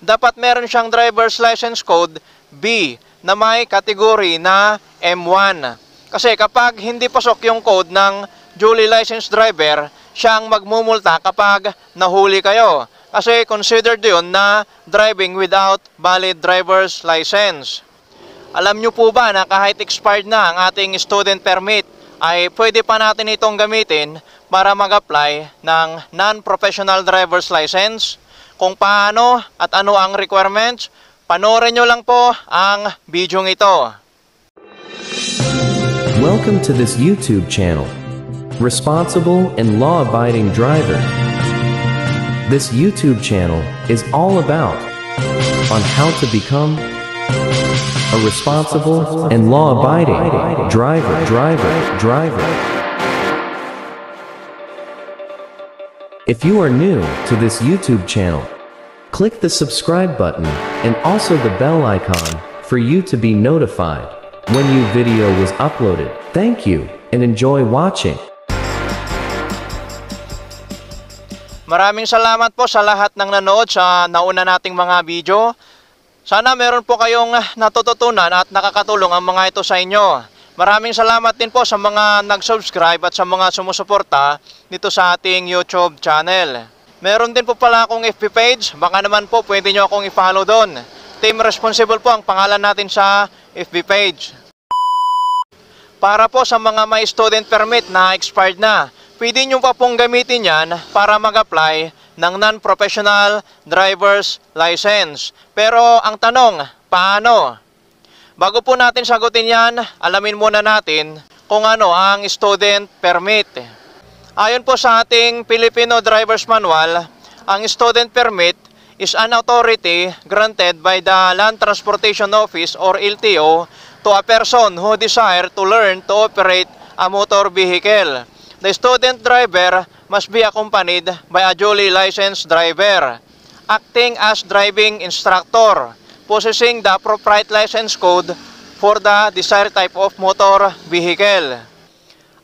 dapat meron siyang driver's license code B na may kategory na M1. Kasi kapag hindi pasok yung code ng duly licensed driver, siya ang magmumulta kapag nahuli kayo. Kasi considered yun na driving without valid driver's license. Alam nyo po ba na kahit expired na ang ating student permit, ay pwede pa natin itong gamitin para mag-apply ng non-professional driver's license? Kung paano at ano ang requirements, panoorin nyo lang po ang video ito. Welcome to this YouTube channel. Responsible and law abiding driver. This YouTube channel is all about on how to become a responsible and law abiding driver, driver, driver. If you are new to this YouTube channel, click the subscribe button and also the bell icon for you to be notified when new video was uploaded. Thank you and enjoy watching. Maraming salamat po sa lahat ng nanood sa nauna nating mga video. Sana meron po kayong natututunan at nakakatulong ang mga ito sa inyo. Maraming salamat din po sa mga nag-subscribe at sa mga sumusuporta dito sa ating YouTube channel. Meron din po pala akong FB page, baka naman po pwede nyo akong i-follow doon. Team Responsible po ang pangalan natin sa FB page. Para po sa mga may student permit na expired na, pwede nyo pa pong gamitin yan para mag-apply ng non-professional driver's license. Pero ang tanong, paano? Bago po natin sagutin yan, alamin muna natin kung ano ang student permit. Ayon po sa ating Filipino Driver's Manual, ang student permit is an authority granted by the Land Transportation Office or LTO to a person who desire to learn to operate a motor vehicle. The student driver must be accompanied by a duly licensed driver, acting as driving instructor, possessing the appropriate license code for the desired type of motor vehicle.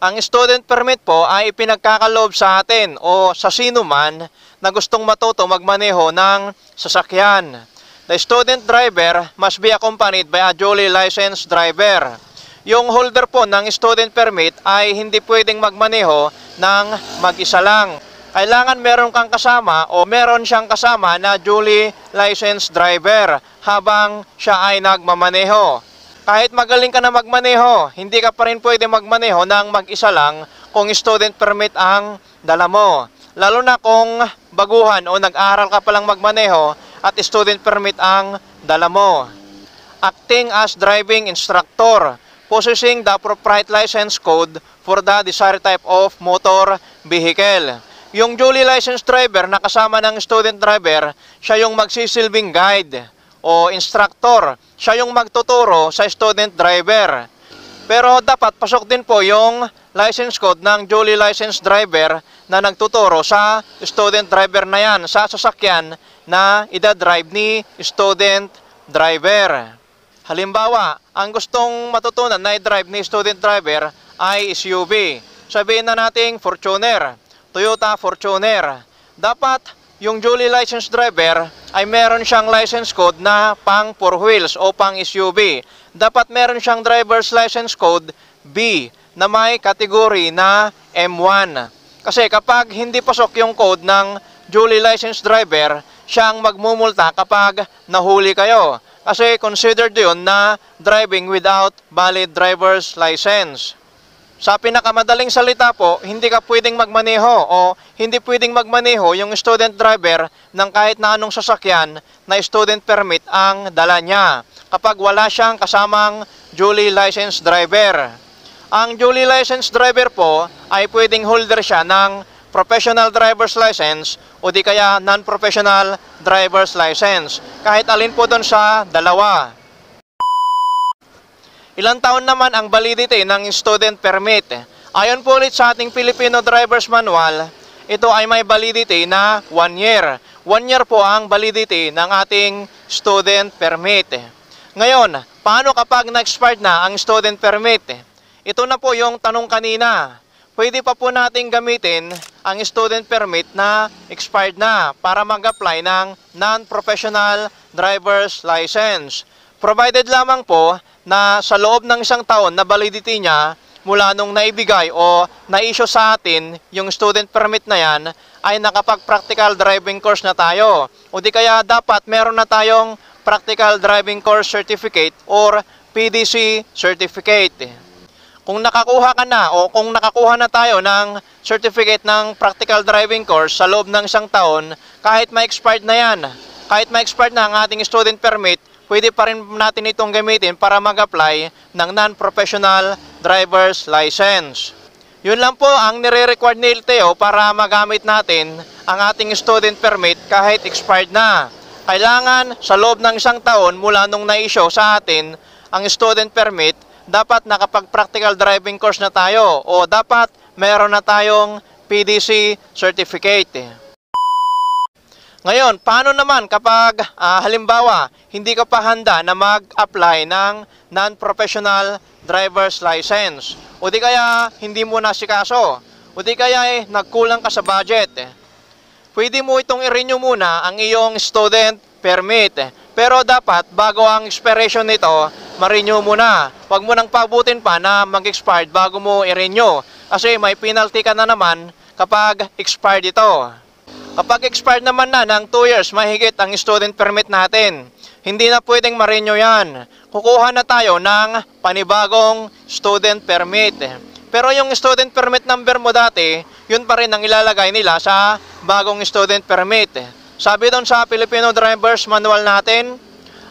Ang student permit po ay ipinagkakaloob sa atin o sa sino man na gustong matuto magmaneho ng sasakyan. The student driver must be accompanied by a duly licensed driver. Yung holder po ng student permit ay hindi pwedeng magmaneho ng mag-isa lang. Kailangan meron kang kasama o meron siyang kasama na duly licensed driver habang siya ay nagmamaneho. Kahit magaling ka na magmaneho, hindi ka pa rin pwede magmaneho ng mag-isa lang kung student permit ang dala mo. Lalo na kung baguhan o nag-aral ka palang magmaneho at student permit ang dala mo. Acting as driving instructor, possessing the appropriate license code for the desired type of motor vehicle. Yung duly licensed driver na kasama ng student driver, siya yung magsisilbing guide o instructor. Siya yung magtuturo sa student driver. Pero dapat pasok din po yung license code ng duly licensed driver na nagtuturo sa student driver na yan, sa sasakyan na idadrive ni student driver. Halimbawa, ang gustong matutunan na i-drive ni student driver ay SUV. Sabihin na nating Fortuner, Toyota Fortuner. Dapat yung duly licensed driver ay meron siyang license code na pang 4 wheels o pang SUV. Dapat meron siyang driver's license code B na may kategory na M1. Kasi kapag hindi pasok yung code ng duly licensed driver, siya ang magmumulta kapag nahuli kayo. Kasi considered yun na driving without valid driver's license. Sa pinakamadaling salita po, hindi ka pwedeng magmaneho o hindi pwedeng magmaneho yung student driver ng kahit na anong sasakyan na student permit ang dala niya kapag wala siyang kasamang duly licensed driver. Ang duly licensed driver po ay pwedeng holder siya ng professional driver's license o di kaya non-professional driver's license. Kahit alin po doon sa dalawa. Ilang taon naman ang validity ng student permit? Ayon po ulit sa ating Filipino Driver's Manual, ito ay may validity na 1 year. 1 year po ang validity ng ating student permit. Ngayon, paano kapag na-expired na ang student permit? Ito na po yung tanong kanina. Pwede pa po nating gamitin ang student permit na expired na para mag-apply ng non-professional driver's license. Provided lamang po na sa loob ng isang taon na validity niya mula nung naibigay o na-issue sa atin yung student permit na yan ay nakapag-practical driving course na tayo. O di kaya dapat meron na tayong practical driving course certificate or PDC certificate. Kung nakakuha ka na o kung nakakuha na tayo ng certificate ng practical driving course sa loob ng isang taon, kahit ma-expired na yan, kahit ma-expired na ang ating student permit, pwede pa rin natin itong gamitin para mag-apply ng non-professional driver's license. Yun lang po ang nire-required ni LTO para magamit natin ang ating student permit kahit expired na. Kailangan sa loob ng isang taon mula nung na-issue sa atin ang student permit, dapat nakapag-practical driving course na tayo o dapat meron na tayong PDC certificate. Ngayon, paano naman kapag ah, halimbawa hindi ka pa handa na mag-apply ng non-professional driver's license o di kaya hindi mo nasikaso o di kaya eh, nagkulang ka sa budget pwede mo itong i-renew muna ang iyong student permit. Pero dapat, bago ang expiration nito, ma-renew mo na. Huwag mo nang pabutin pa na mag-expired bago mo i-renew. Kasi may penalty ka na naman kapag expired ito. Kapag expired naman na ng 2 years mahigit ang student permit natin, hindi na pwedeng ma-renew yan. Kukuha na tayo ng panibagong student permit. Pero yung student permit number mo dati, yun pa rin ang ilalagay nila sa bagong student permit. Sabi doon sa Filipino Driver's Manual natin,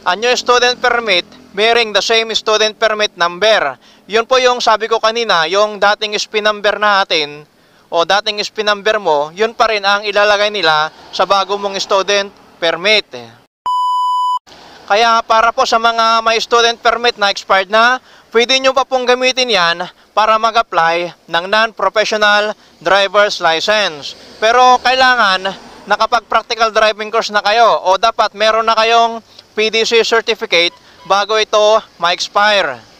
a new student permit bearing the same student permit number. Yun po yung sabi ko kanina, yung dating SP number natin o dating SP number mo, yun pa rin ang ilalagay nila sa bago mong student permit. Kaya para po sa mga may student permit na expired na, pwede nyo pa pong gamitin yan para mag-apply ng non-professional driver's license. Pero kailangan nakapag-practical driving course na kayo o dapat meron na kayong PDC certificate bago ito ma-expire.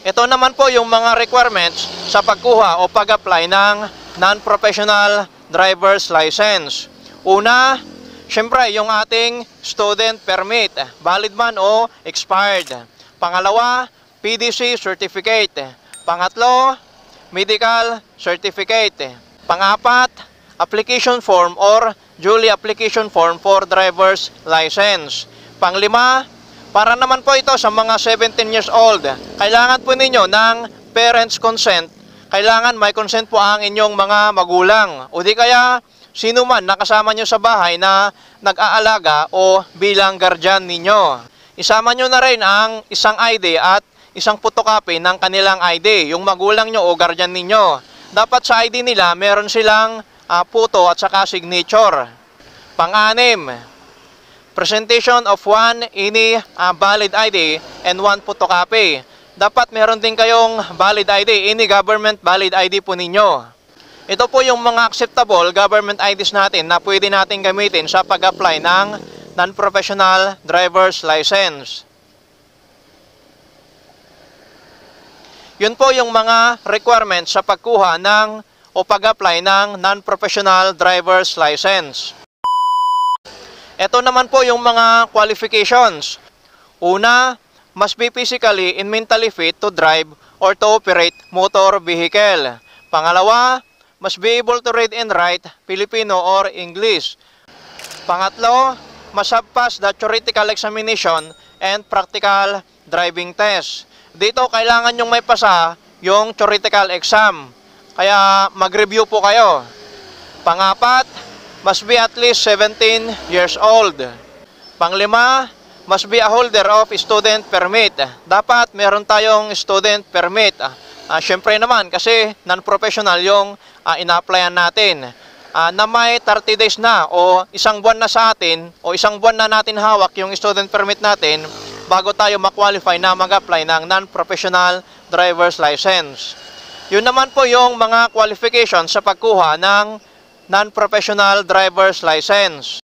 Ito naman po yung mga requirements sa pagkuha o pag-apply ng non-professional driver's license. Una, syempre yung ating student permit, valid man o expired. Pangalawa, PDC certificate. Pangatlo, medical certificate. Pangapat, application form or duly application form for driver's license. Panglima, para naman po ito sa mga 17 years old, kailangan po ninyo ng parents consent. Kailangan may consent po ang inyong mga magulang. O di kaya, sino man nakasama nyo sa bahay na nag-aalaga o bilang guardian ninyo. Isama nyo na rin ang isang ID at isang photocopy ng kanilang ID, yung magulang nyo o guardian ninyo. Dapat sa ID nila, meron silang ah, photo at saka signature. Pang-anim, presentation of one any ah, valid ID and one photocopy. Dapat meron din kayong valid ID, any government valid ID po ninyo. Ito po yung mga acceptable government IDs natin na pwede natin gamitin sa pag-apply ng non-professional driver's license. Yun po yung mga requirements sa pagkuha ng o pag-apply ng non-professional driver's license. Ito naman po yung mga qualifications. Una, must be physically and mentally fit to drive or to operate motor vehicle. Pangalawa, must be able to read and write Filipino or English. Pangatlo, must have passed the theoretical examination and practical driving test. Dito, kailangan yung may pasa yung theoretical exam. Kaya mag-review po kayo. Pangapat, must be at least 17 years old. Panglima, must be a holder of student permit. Dapat meron tayong student permit. Ah, Siyempre naman, kasi non-professional yung ah, ina-applyan natin. Ah, na may 30 days na o isang buwan na sa atin o isang buwan na natin hawak yung student permit natin bago tayo ma-qualify na mag-apply ng non-professional driver's license. Yun naman po yung mga qualifications sa pagkuha ng non-professional driver's license.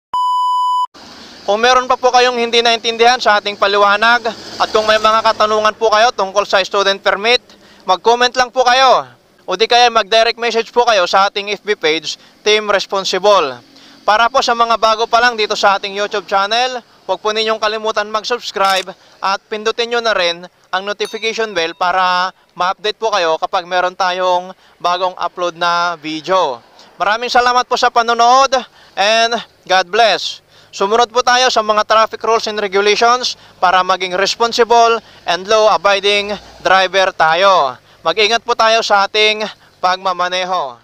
Kung meron pa po kayong hindi naintindihan sa ating paliwanag at kung may mga katanungan po kayo tungkol sa student permit, mag-comment lang po kayo. o di kaya mag-direct message po kayo sa ating FB page, Team Responsible. Para po sa mga bago pa lang dito sa ating YouTube channel, huwag po ninyong kalimutan mag-subscribe at pindutin nyo na rin ang notification bell para ma-update po kayo kapag meron tayong bagong upload na video. Maraming salamat po sa panonood and God bless. Sumunod po tayo sa mga traffic rules and regulations para maging responsible and law-abiding driver tayo. Mag-ingat po tayo sa ating pagmamaneho.